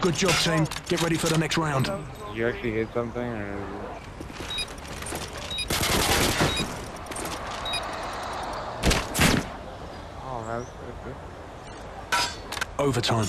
Good job, team. Get ready for the next round. You actually hit something or? Oh, that's good. Overtime.